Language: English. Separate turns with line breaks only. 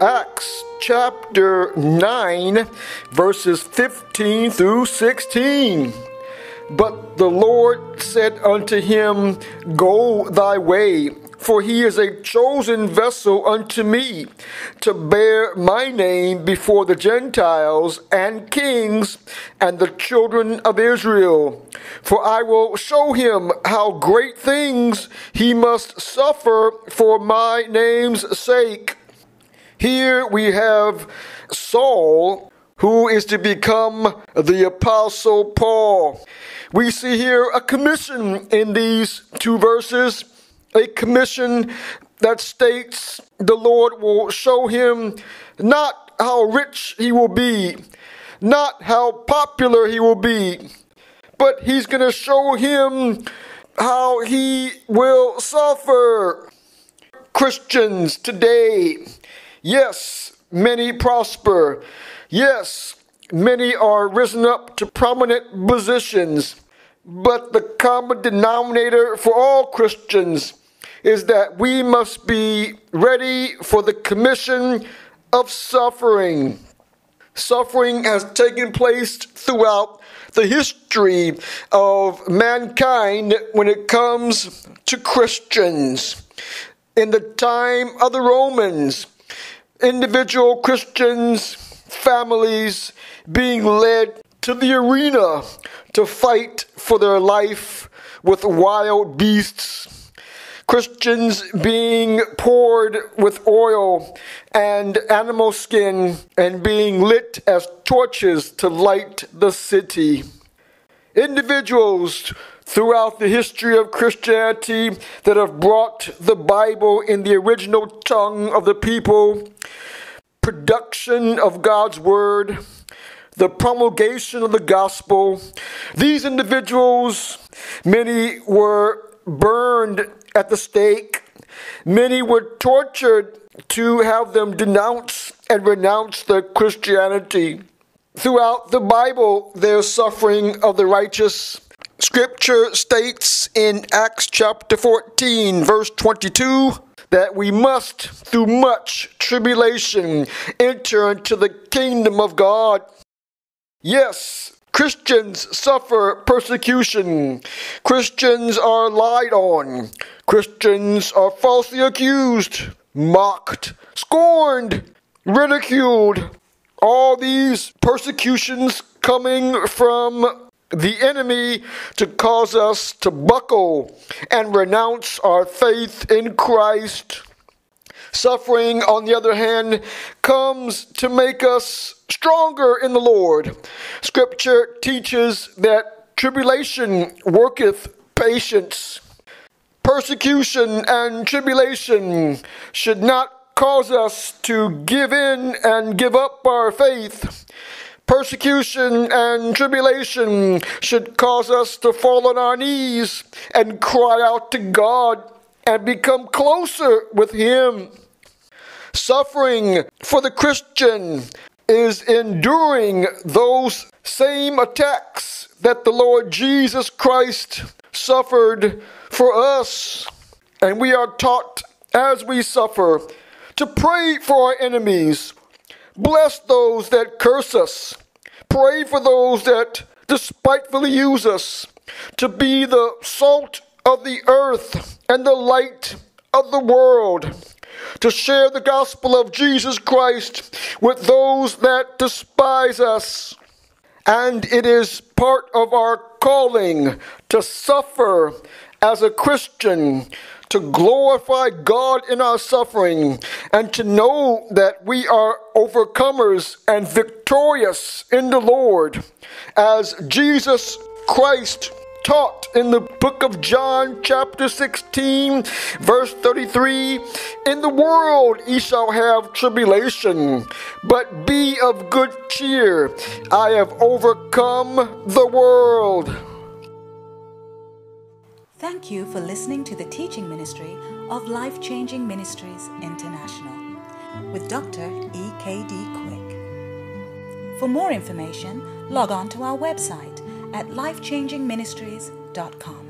Acts chapter 9, verses 15 through 16. But the Lord said unto him, Go thy way for he is a chosen vessel unto me to bear my name before the Gentiles and kings and the children of Israel. For I will show him how great things he must suffer for my name's sake. Here we have Saul, who is to become the Apostle Paul. We see here a commission in these two verses a commission that states the Lord will show him not how rich he will be, not how popular he will be, but he's going to show him how he will suffer. Christians today, yes, many prosper. Yes, many are risen up to prominent positions. But the common denominator for all Christians is that we must be ready for the commission of suffering. Suffering has taken place throughout the history of mankind when it comes to Christians. In the time of the Romans, individual Christians, families being led to the arena to fight for their life with wild beasts Christians being poured with oil and animal skin and being lit as torches to light the city. Individuals throughout the history of Christianity that have brought the Bible in the original tongue of the people, production of God's Word, the promulgation of the gospel. These individuals, many were burned at the stake. Many were tortured to have them denounce and renounce their Christianity. Throughout the Bible, there's suffering of the righteous. Scripture states in Acts chapter 14, verse 22, that we must, through much tribulation, enter into the kingdom of God. Yes, Christians suffer persecution. Christians are lied on. Christians are falsely accused, mocked, scorned, ridiculed. All these persecutions coming from the enemy to cause us to buckle and renounce our faith in Christ. Suffering, on the other hand, comes to make us stronger in the Lord. Scripture teaches that tribulation worketh patience. Persecution and tribulation should not cause us to give in and give up our faith. Persecution and tribulation should cause us to fall on our knees and cry out to God and become closer with Him. Suffering for the Christian is enduring those same attacks that the Lord Jesus Christ suffered for us. And we are taught as we suffer to pray for our enemies, bless those that curse us, pray for those that despitefully use us, to be the salt of the earth and the light of the world to share the gospel of Jesus Christ with those that despise us. And it is part of our calling to suffer as a Christian, to glorify God in our suffering, and to know that we are overcomers and victorious in the Lord as Jesus Christ taught in the book of John, chapter 16, verse 33 In the world ye shall have tribulation, but be of good cheer. I have overcome the world.
Thank you for listening to the teaching ministry of Life Changing Ministries International with Dr. E.K.D. Quick. For more information, log on to our website at lifechangingministries.com.